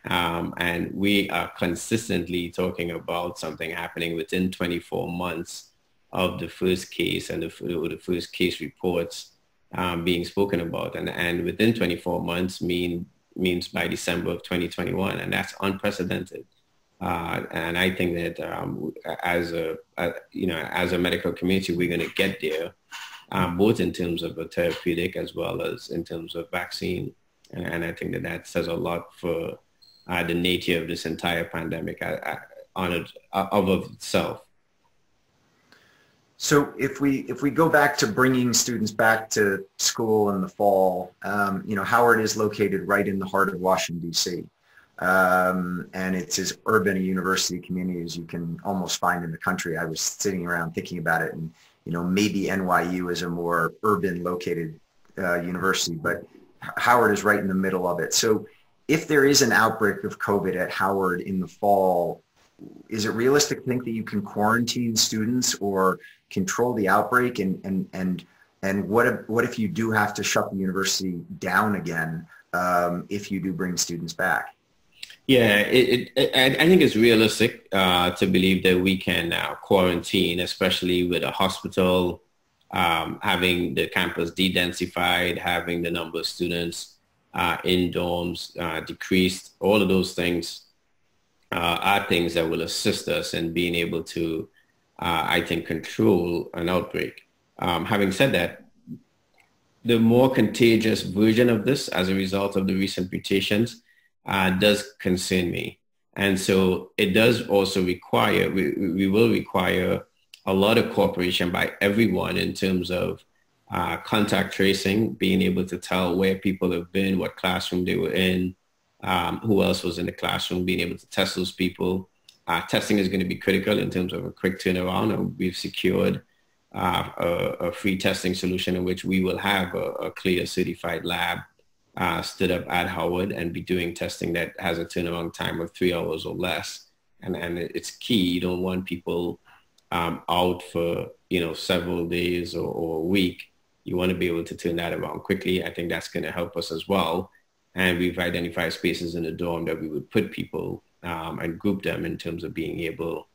Um, and we are consistently talking about something happening within 24 months of the first case and the, the first case reports um, being spoken about. And, and within 24 months mean, means by December of 2021. And that's unprecedented. Uh, and I think that um, as a, a, you know, as a medical community, we're going to get there um, both in terms of a therapeutic as well as in terms of vaccine. And, and I think that that says a lot for uh, the nature of this entire pandemic uh, uh, on it, uh, of itself. So if we if we go back to bringing students back to school in the fall, um, you know, Howard is located right in the heart of Washington D.C. Um, and it's as urban a university community as you can almost find in the country. I was sitting around thinking about it, and you know, maybe NYU is a more urban located uh, university, but Howard is right in the middle of it. So if there is an outbreak of COVID at Howard in the fall, is it realistic to think that you can quarantine students or control the outbreak? And, and, and, and what, if, what if you do have to shut the university down again um, if you do bring students back? Yeah, it, it, I think it's realistic uh, to believe that we can uh, quarantine, especially with a hospital, um, having the campus de-densified, having the number of students uh, in dorms uh, decreased. All of those things uh, are things that will assist us in being able to, uh, I think, control an outbreak. Um, having said that, the more contagious version of this as a result of the recent mutations uh, does concern me. And so it does also require, we, we will require a lot of cooperation by everyone in terms of uh, contact tracing, being able to tell where people have been, what classroom they were in, um, who else was in the classroom, being able to test those people. Uh, testing is going to be critical in terms of a quick turnaround. And we've secured uh, a, a, free testing solution in which we will have a, a CLIA certified lab uh, stood up at Howard and be doing testing that has a turnaround time of three hours or less. And, and it's key. You don't want people um, out for, you know, several days or, or, a week. You want to be able to turn that around quickly. I think that's going to help us as well. And we've identified spaces in the dorm that we would put people um, and group them in terms of being able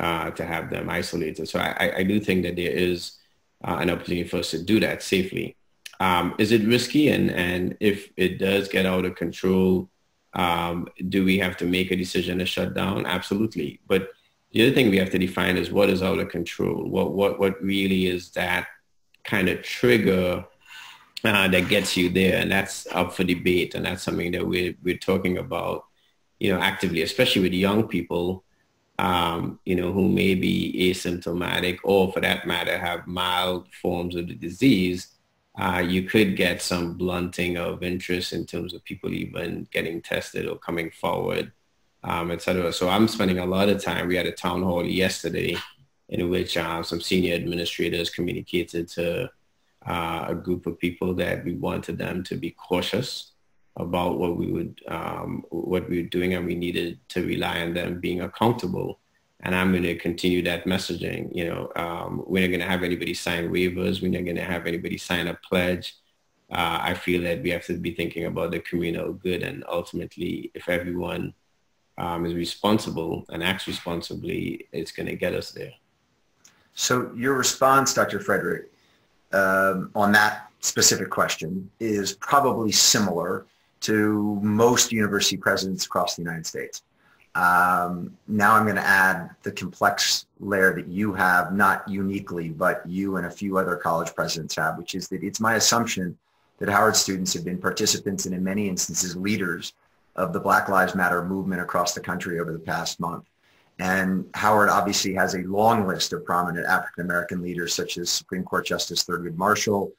uh, to have them isolated. So I, I do think that there is uh, an opportunity for us to do that safely. Um, is it risky? And, and if it does get out of control, um, do we have to make a decision to shut down? Absolutely. But the other thing we have to define is what is out of control? What, what, what really is that kind of trigger uh, that gets you there? And that's up for debate. And that's something that we're, we're talking about, you know, actively, especially with young people, um, you know, who may be asymptomatic or for that matter have mild forms of the disease uh, you could get some blunting of interest in terms of people even getting tested or coming forward, um, et cetera. So I'm spending a lot of time. We had a town hall yesterday in which uh, some senior administrators communicated to uh, a group of people that we wanted them to be cautious about what we would um, what we were doing, and we needed to rely on them being accountable and I'm going to continue that messaging. You know, um, we're not going to have anybody sign waivers. We're not going to have anybody sign a pledge. Uh, I feel that we have to be thinking about the communal good, and ultimately, if everyone um, is responsible and acts responsibly, it's going to get us there. So your response, Dr. Frederick, um, on that specific question is probably similar to most university presidents across the United States. Um, now I'm going to add the complex layer that you have, not uniquely, but you and a few other college presidents have, which is that it's my assumption that Howard students have been participants and in many instances leaders of the Black Lives Matter movement across the country over the past month. And Howard obviously has a long list of prominent African-American leaders such as Supreme Court Justice Thurgood Marshall,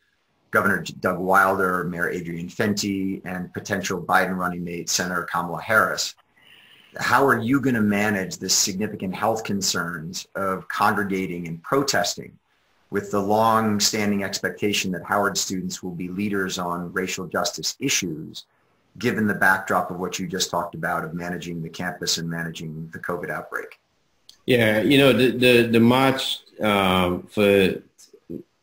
Governor Doug Wilder, Mayor Adrian Fenty, and potential Biden running mate Senator Kamala Harris how are you going to manage the significant health concerns of congregating and protesting with the long-standing expectation that Howard students will be leaders on racial justice issues, given the backdrop of what you just talked about of managing the campus and managing the COVID outbreak? Yeah, you know, the, the, the march um, for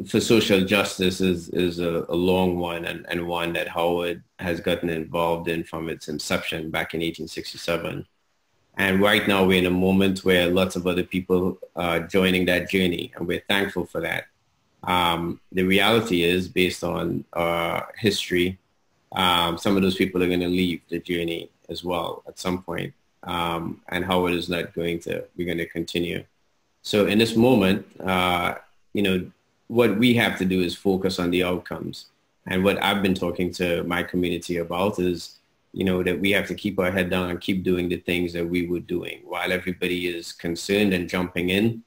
for social justice is, is a, a long one and, and one that Howard has gotten involved in from its inception back in 1867. And right now we're in a moment where lots of other people are joining that journey and we're thankful for that. Um, the reality is based on uh, history, um, some of those people are going to leave the journey as well at some point. Um, and Howard is not going to, we're going to continue. So in this moment, uh, you know, what we have to do is focus on the outcomes. And what I've been talking to my community about is you know, that we have to keep our head down and keep doing the things that we were doing while everybody is concerned and jumping in.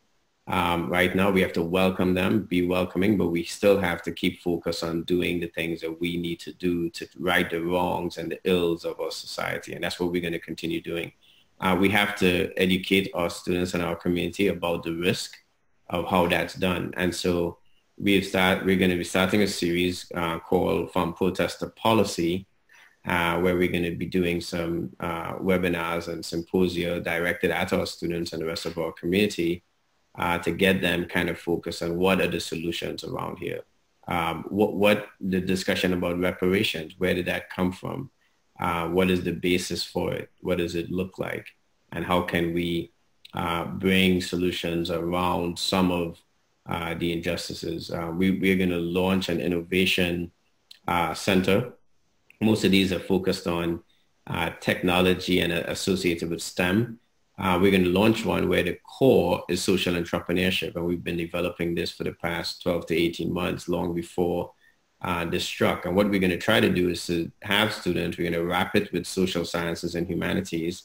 Um, right now, we have to welcome them, be welcoming, but we still have to keep focus on doing the things that we need to do to right the wrongs and the ills of our society. And that's what we're going to continue doing. Uh, we have to educate our students and our community about the risk of how that's done. And so we've start, we're going to be starting a series uh, called From Protest to Policy, uh, where we're going to be doing some uh, webinars and symposia directed at our students and the rest of our community uh, to get them kind of focused on what are the solutions around here. Um, what, what the discussion about reparations, where did that come from? Uh, what is the basis for it? What does it look like? And how can we uh, bring solutions around some of uh, the injustices? we, we're going to launch an innovation center most of these are focused on uh, technology and uh, associated with STEM. Uh, we're going to launch one where the core is social entrepreneurship, and we've been developing this for the past 12 to 18 months, long before uh, this struck. And what we're going to try to do is to have students, we're going to wrap it with social sciences and humanities,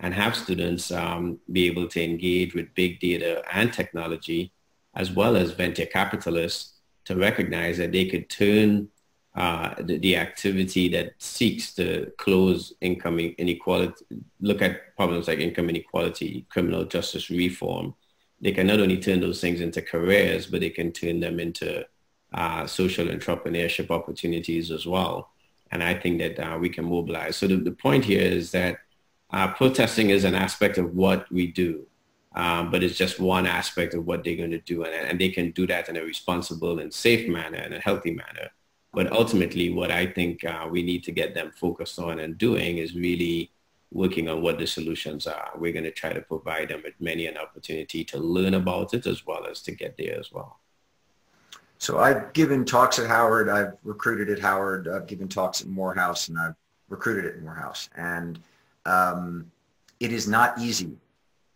and have students um, be able to engage with big data and technology, as well as venture capitalists, to recognize that they could turn uh, the, the, activity that seeks to close income inequality, look at problems like income inequality, criminal justice reform, they can not only turn those things into careers, but they can turn them into uh, social entrepreneurship opportunities as well. And I think that uh, we can mobilize. So the, the point here is that uh, protesting is an aspect of what we do, um, but it's just one aspect of what they're going to do. And, and they can do that in a responsible and safe manner and a healthy manner. But ultimately, what I think uh, we need to get them focused on and doing is really working on what the solutions are. We're going to try to provide them with many an opportunity to learn about it as well as to get there as well. So I've given talks at Howard. I've recruited at Howard. I've given talks at Morehouse, and I've recruited at Morehouse. And um, it is not easy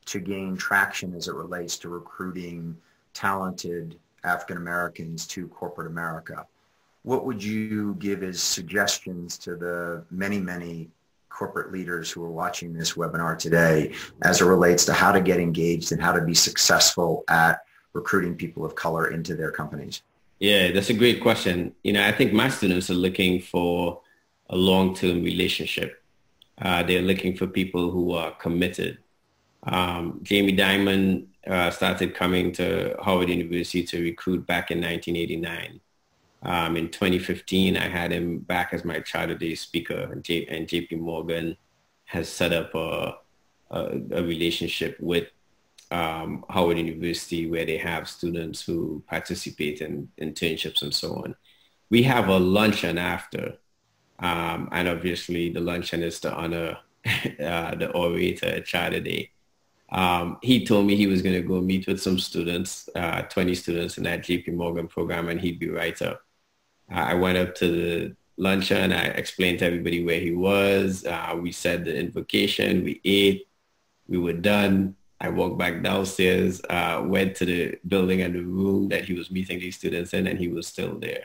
to gain traction as it relates to recruiting talented African Americans to corporate America what would you give as suggestions to the many, many corporate leaders who are watching this webinar today as it relates to how to get engaged and how to be successful at recruiting people of color into their companies? Yeah, that's a great question. You know, I think my students are looking for a long-term relationship. Uh, they're looking for people who are committed. Um, Jamie Dimon uh, started coming to Howard University to recruit back in 1989. Um, in 2015, I had him back as my charter day speaker, and, JP Morgan has set up a, a, a relationship with um, Howard University where they have students who participate in internships and so on. We have a luncheon after. Um, and obviously the luncheon is to honor (laughs) uh, the orator Charter Day. Um, he told me he was going to go meet with some students, uh, 20 students in that JP Morgan program, and he'd be right up. I went up to the luncheon. I explained to everybody where he was. Uh, we said the invocation. We ate. We were done. I walked back downstairs, uh, went to the building and the room that he was meeting these students in, and he was still there.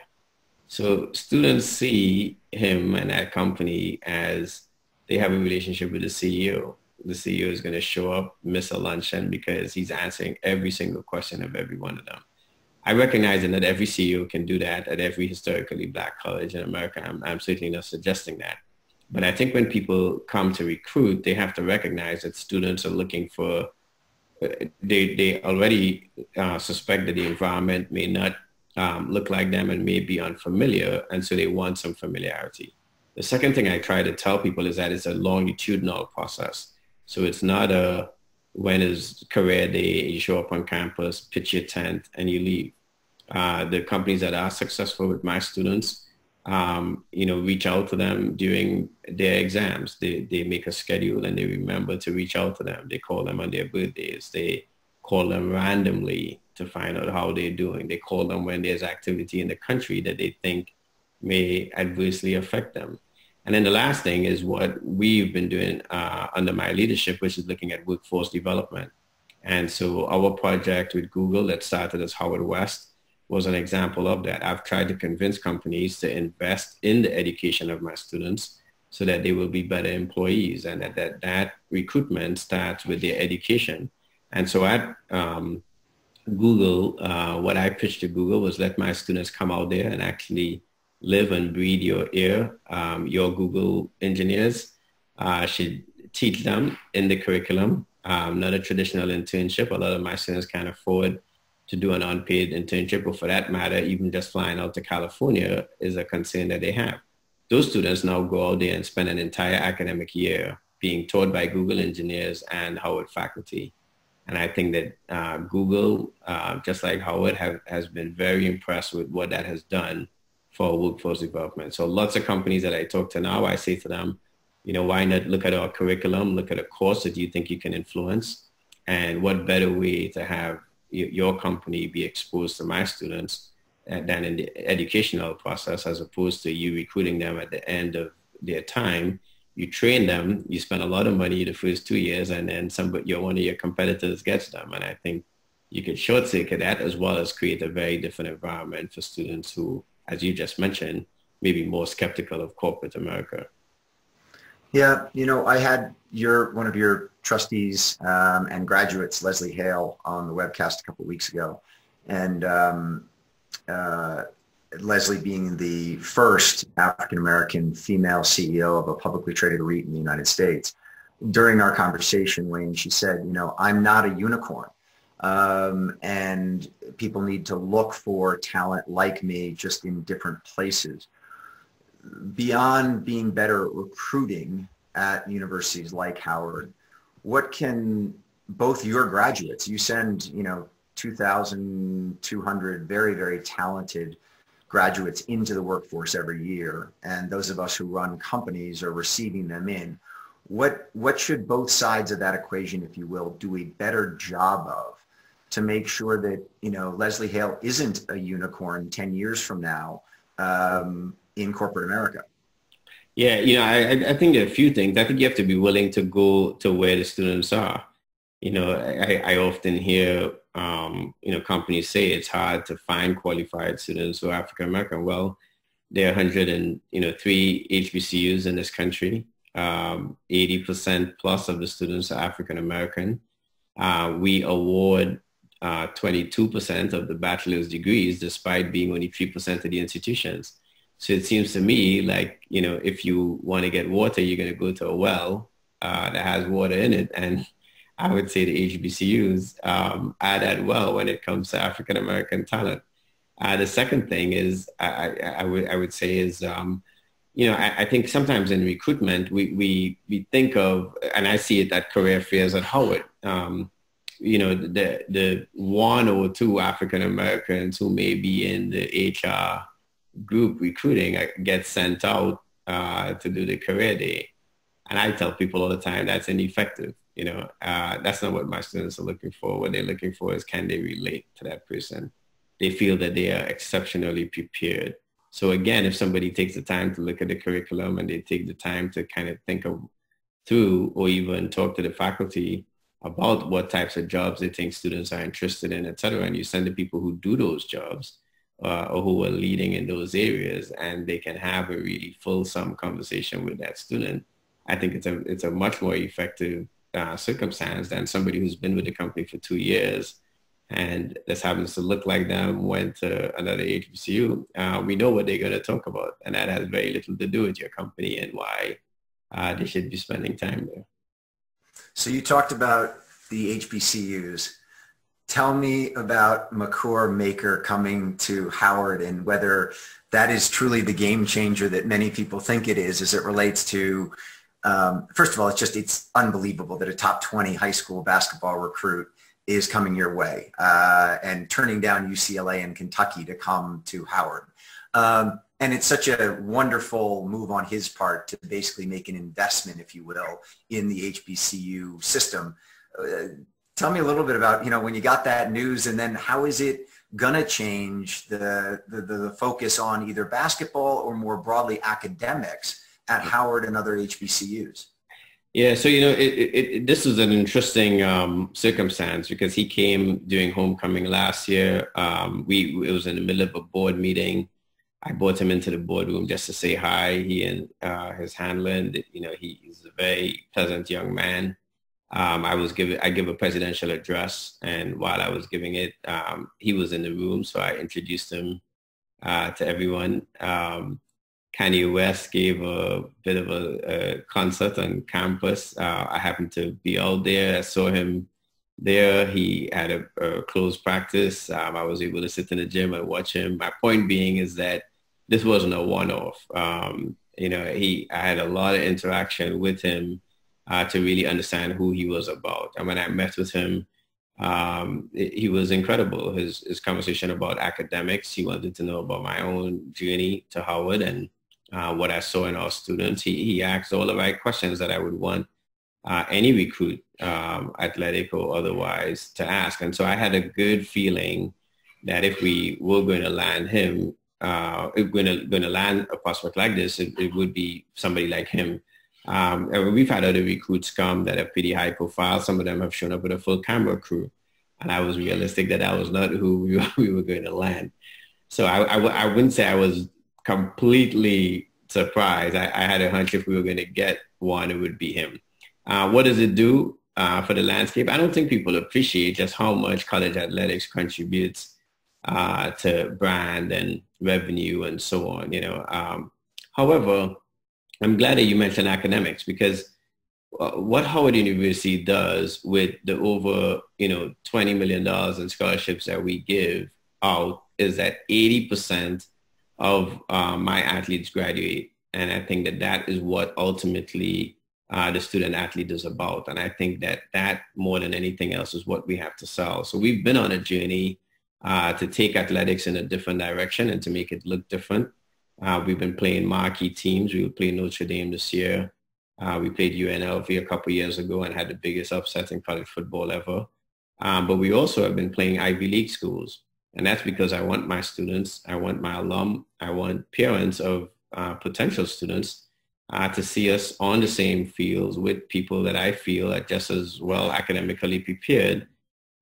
So students see him and that company as they have a relationship with the CEO. The CEO is going to show up, miss a luncheon because he's answering every single question of every one of them. I recognize that every CEO can do that at every historically black college in America. I'm, I'm certainly not suggesting that. But I think when people come to recruit, they have to recognize that students are looking for, uh, they, they already uh, suspect that the environment may not um, look like them and may be unfamiliar. And so they want some familiarity. The second thing I try to tell people is that it's a longitudinal process. So it's not a when is career day, you show up on campus, pitch your tent, and you leave. Uh, the companies that are successful with my students, um, you know, reach out to them during their exams. They, they make a schedule and they remember to reach out to them. They call them on their birthdays. They call them randomly to find out how they're doing. They call them when there's activity in the country that they think may adversely affect them. And then the last thing is what we've been doing uh, under my leadership, which is looking at workforce development. And so our project with Google that started as Howard West was an example of that. I've tried to convince companies to invest in the education of my students so that they will be better employees and that that, that recruitment starts with their education. And so at um, Google, uh, what I pitched to Google was let my students come out there and actually live and breathe your ear. Um, your Google engineers uh, should teach them in the curriculum, um, not a traditional internship. A lot of my students can't afford to do an unpaid internship, or for that matter, even just flying out to California is a concern that they have. Those students now go out there and spend an entire academic year being taught by Google engineers and Howard faculty. And I think that uh, Google, uh, just like Howard, have, has been very impressed with what that has done for workforce development. So lots of companies that I talk to now, I say to them, you know, why not look at our curriculum, look at a course that you think you can influence, and what better way to have your company be exposed to my students uh, than in the educational process as opposed to you recruiting them at the end of their time. You train them, you spend a lot of money the first two years, and then somebody, your, one of your competitors gets them. And I think you can short circuit that as well as create a very different environment for students who, as you just mentioned, maybe more skeptical of corporate America. Yeah, you know, I had your one of your trustees um, and graduates, Leslie Hale, on the webcast a couple of weeks ago, and um, uh, Leslie being the first African American female CEO of a publicly traded REIT in the United States. During our conversation, Wayne, she said, "You know, I'm not a unicorn." Um, and people need to look for talent like me just in different places beyond being better at recruiting at universities like Howard, what can both your graduates, you send, you know, 2,200 very, very talented graduates into the workforce every year. And those of us who run companies are receiving them in. What, what should both sides of that equation, if you will, do a better job of to make sure that, you know, Leslie Hale isn't a unicorn 10 years from now, um, in corporate America? Yeah, you know, I, I think a few things. I think you have to be willing to go to where the students are. You know, I, I often hear, um, you know, companies say it's hard to find qualified students who are African American. Well, there are 100 and, you know, three HBCUs in this country. Um, 80% plus of the students are African American. Uh, we award uh, 22% of the bachelor's degrees despite being only 3% of the institutions. So it seems to me like, you know, if you want to get water, you're going to go to a well uh, that has water in it. And I would say the HBCUs um, are that well when it comes to African American talent. Uh, the second thing is I, I, I, would, I would say is, um, you know, I, I, think sometimes in recruitment, we, we, we think of, and I see it at career fairs at Howard, um, you know, the, the one or two African Americans who may be in the HR group recruiting get sent out uh, to do the career day. And I tell people all the time that's ineffective. You know, uh, that's not what my students are looking for. What they're looking for is can they relate to that person? They feel that they are exceptionally prepared. So again, if somebody takes the time to look at the curriculum and they take the time to kind of think of through or even talk to the faculty about what types of jobs they think students are interested in, et cetera, and you send the people who do those jobs uh, or who are leading in those areas and they can have a really fulsome conversation with that student, I think it's a, it's a much more effective uh, circumstance than somebody who's been with the company for two years and this happens to look like them went to another HBCU, uh, we know what they're going to talk about. And that has very little to do with your company and why uh, they should be spending time there. So you talked about the HBCUs. Tell me about Makur Maker coming to Howard and whether that is truly the game changer that many people think it is as it relates to, um, first of all, it's just, it's unbelievable that a top 20 high school basketball recruit is coming your way uh, and turning down UCLA and Kentucky to come to Howard. Um, and it's such a wonderful move on his part to basically make an investment, if you will, in the HBCU system. Uh, tell me a little bit about, you know, when you got that news and then how is it to change the, the, the focus on either basketball or more broadly academics at Howard and other HBCUs? Yeah, so you know, it, it, it, this is an interesting um, circumstance because he came during homecoming last year. Um, we it was in the middle of a board meeting. I brought him into the boardroom just to say hi. He and uh, his handler, you know, he, he's a very pleasant young man. Um, I was giving I give a presidential address, and while I was giving it, um, he was in the room, so I introduced him uh, to everyone. Um, Kanye West gave a bit of a, a concert on campus. Uh, I happened to be out there. I saw him there. He had a, a closed practice. Um, I was able to sit in the gym and watch him. My point being is that this wasn't a one-off. Um, you know, he I had a lot of interaction with him uh, to really understand who he was about. And when I met with him, um, it, he was incredible. His his conversation about academics. He wanted to know about my own journey to Howard and uh, what I saw in our students. He, he asked all the right questions that I would want uh, any recruit, um, athletic or otherwise, to ask. And so I had a good feeling that if we were going to land him, uh, going to, going to land a prospect like this, it, it would be somebody like him. Um, and we've had other recruits come that are pretty high profile. Some of them have shown up with a full camera crew. And I was realistic that that was not who (laughs) we were, we were going to land. So I, I, I wouldn't say I was completely surprised. I, I, had a hunch if we were going to get one, it would be him. Uh, what does it do uh, for the landscape? I don't think people appreciate just how much college athletics contributes uh, to brand and revenue and so on. You know, um, however, I'm glad that you mentioned academics because uh, what Howard University does with the over, you know, $20 million in scholarships that we give out is that 80% of uh, my athletes graduate. And I think that that is what ultimately uh, the student athlete is about. And I think that that more than anything else is what we have to sell. So we've been on a journey uh, to take athletics in a different direction and to make it look different. Uh, we've been playing marquee teams. We will play Notre Dame this year. Uh, we played UNLV a couple years ago and had the biggest upset in college football ever. Um, but we also have been playing Ivy League schools. And that's because I want my students, I want my alum, I want parents of uh, potential students uh, to see us on the same fields with people that I feel are just as well academically prepared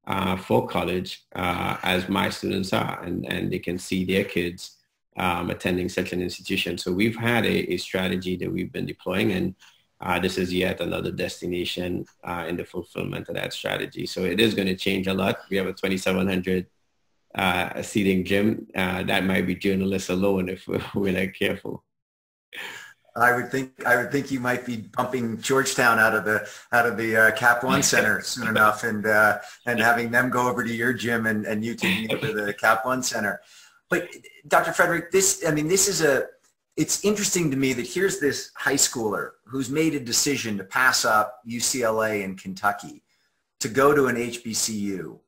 uh, for college uh, as my students are. And, and they can see their kids um, attending such an institution. So we've had a, a strategy that we've been deploying and uh, this is yet another destination uh, in the fulfillment of that strategy. So it is going to change a lot. We have a 2,700 uh, seating gym. Uh, that might be journalists alone if (laughs) we're not careful. I would think I would think you might be bumping Georgetown out of the out of the uh, Cap One Center soon enough, and uh, and having them go over to your gym and, and you taking over the Cap One Center. But Dr. Frederick, this I mean this is a it's interesting to me that here's this high schooler who's made a decision to pass up UCLA and Kentucky to go to an HBCU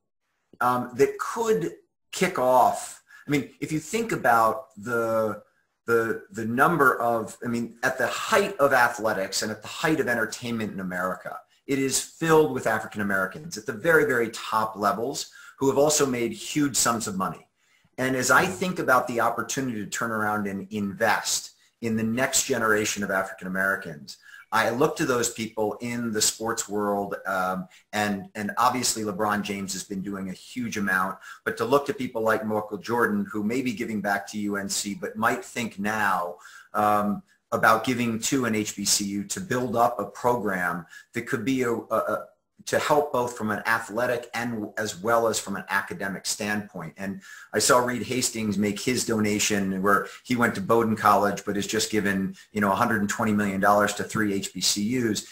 um, that could kick off. I mean, if you think about the the the number of, I mean, at the height of athletics and at the height of entertainment in America, it is filled with African Americans at the very very top levels who have also made huge sums of money. And as I think about the opportunity to turn around and invest in the next generation of African Americans, I look to those people in the sports world, um, and and obviously LeBron James has been doing a huge amount. But to look to people like Michael Jordan, who may be giving back to UNC, but might think now um, about giving to an HBCU to build up a program that could be a, a, to help both from an athletic and as well as from an academic standpoint. And I saw Reed Hastings make his donation where he went to Bowdoin College, but has just given, you know, $120 million to three HBCUs.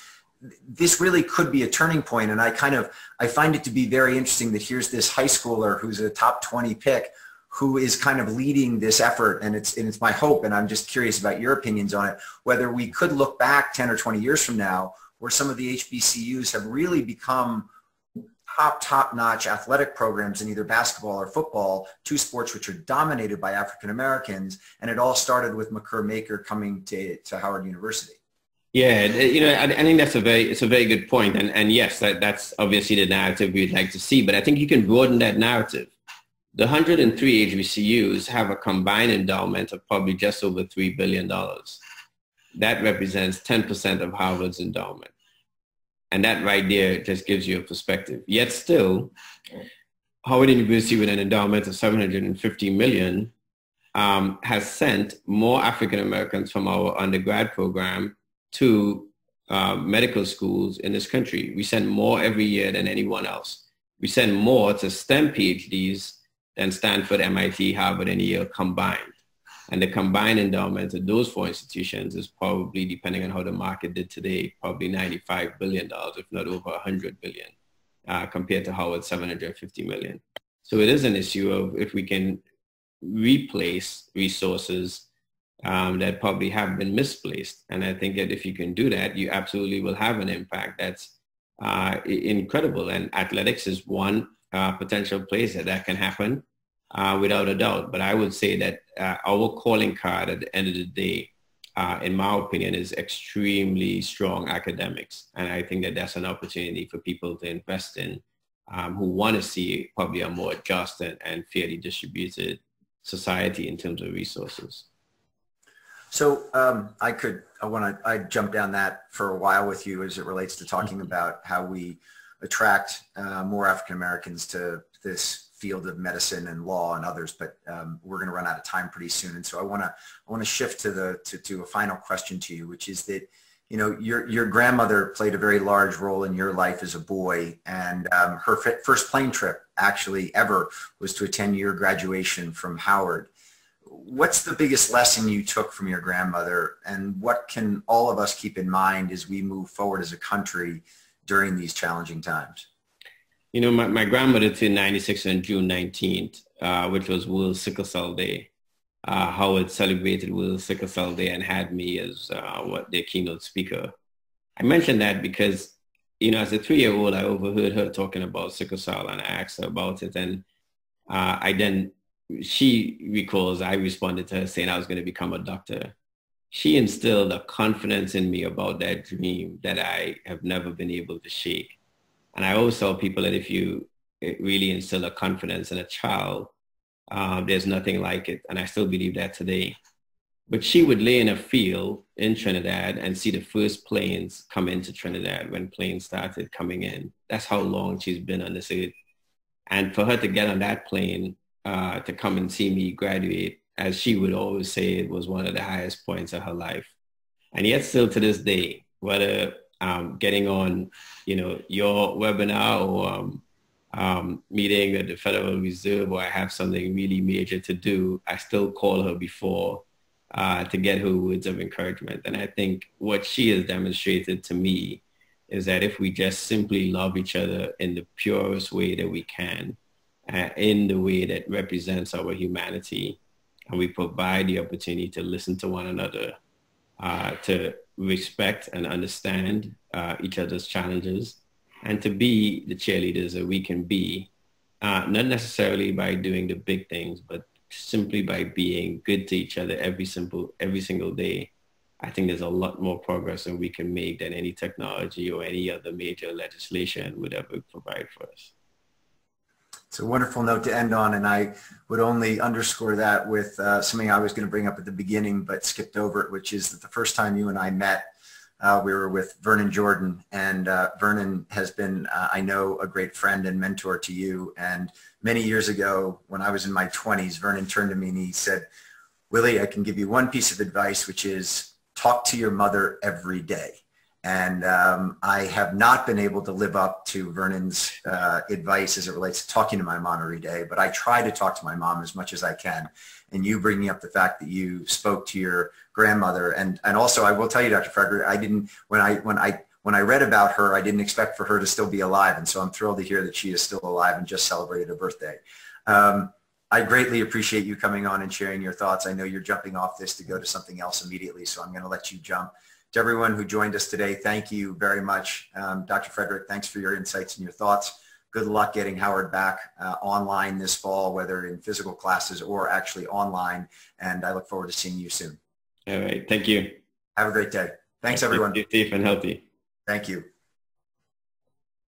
This really could be a turning point. And I kind of, I find it to be very interesting that here's this high schooler who's a top 20 pick who is kind of leading this effort. And it's, and it's my hope, and I'm just curious about your opinions on it, whether we could look back 10 or 20 years from now where some of the HBCUs have really become top, top-notch athletic programs in either basketball or football, two sports which are dominated by African Americans. And it all started with Makur Maker coming to, to Howard University. Yeah, you know, I, I, think that's a very, it's a very good point. And, and yes, that, that's obviously the narrative we'd like to see. But I think you can broaden that narrative. The 103 HBCUs have a combined endowment of probably just over $3 billion that represents 10% of Harvard's endowment. And that right there just gives you a perspective. Yet still, Howard University with an endowment of 750 million um, has sent more African Americans from our undergrad program to uh, medical schools in this country. We send more every year than anyone else. We send more to STEM PhDs than Stanford, MIT, Harvard, and Yale combined. And the combined endowment of those four institutions is probably, depending on how the market did today, probably $95 billion, if not over 100 billion, uh, compared to Howard's 750 million. So it is an issue of if we can replace resources um, that probably have been misplaced. And I think that if you can do that, you absolutely will have an impact that's uh, incredible. And athletics is one uh, potential place that that can happen uh, without a doubt. But I would say that uh, our calling card at the end of the day, uh, in my opinion, is extremely strong academics. And I think that that's an opportunity for people to invest in um, who want to see probably a more just and, and fairly distributed society in terms of resources. So um, I could, I want to, I jump down that for a while with you as it relates to talking mm-hmm. about how we attract uh, more African Americans to this field of medicine and law and others, but um, we're going to run out of time pretty soon. And so I want to I want to shift to the to, to a final question to you, which is that you know your your grandmother played a very large role in your life as a boy, and um, her first plane trip actually ever was to attend your graduation from Howard. What's the biggest lesson you took from your grandmother, and what can all of us keep in mind as we move forward as a country during these challenging times? You know, my, my grandmother turned 96 on June 19th, uh, which was World Sickle Cell Day. Uh, Howard celebrated World Sickle Cell Day and had me as uh, what their keynote speaker. I mentioned that because, you know, as a three-year-old, I overheard her talking about sickle cell and I asked her about it. And uh, I then, she recalls, I responded to her saying I was going to become a doctor. She instilled a confidence in me about that dream that I have never been able to shake. And I always tell people that if you really instill a confidence in a child, um, there's nothing like it. And I still believe that today. But she would lay in a field in Trinidad and see the first planes come into Trinidad when planes started coming in. That's how long she's been on this earth. And for her to get on that plane uh, to come and see me graduate, as she would always say, it was one of the highest points of her life. And yet still to this day, whether um, getting on, you know, your webinar or um, um, meeting at the Federal Reserve or I have something really major to do, I still call her before uh, to get her words of encouragement. And I think what she has demonstrated to me is that if we just simply love each other in the purest way that we can, uh, in the way that represents our humanity, and we provide the opportunity to listen to one another, uh, to respect and understand uh, each other's challenges and to be the cheerleaders that we can be, uh, not necessarily by doing the big things, but simply by being good to each other every simple every single day. I think there's a lot more progress that we can make than any technology or any other major legislation would ever provide for us. It's a wonderful note to end on, and I would only underscore that with uh, something I was going to bring up at the beginning, but skipped over it, which is that the first time you and I met, uh, we were with Vernon Jordan, and uh, Vernon has been, uh, I know, a great friend and mentor to you. And many years ago, when I was in my 20s, Vernon turned to me and he said, Willy, I can give you one piece of advice, which is talk to your mother every day. And um, I have not been able to live up to Vernon's uh, advice as it relates to talking to my mom every day, but I try to talk to my mom as much as I can. And you bringing up the fact that you spoke to your grandmother, and and also I will tell you, Dr. Frederick, I didn't when I when I when I read about her, I didn't expect for her to still be alive, and so I'm thrilled to hear that she is still alive and just celebrated her birthday. Um, I greatly appreciate you coming on and sharing your thoughts. I know you're jumping off this to go to something else immediately, so I'm going to let you jump to everyone who joined us today, thank you very much. Um, Dr. Frederick, thanks for your insights and your thoughts. Good luck getting Howard back uh, online this fall, whether in physical classes or actually online. And I look forward to seeing you soon. All right. Thank you. Have a great day. Thanks, everyone. Be safe and healthy. Thank you.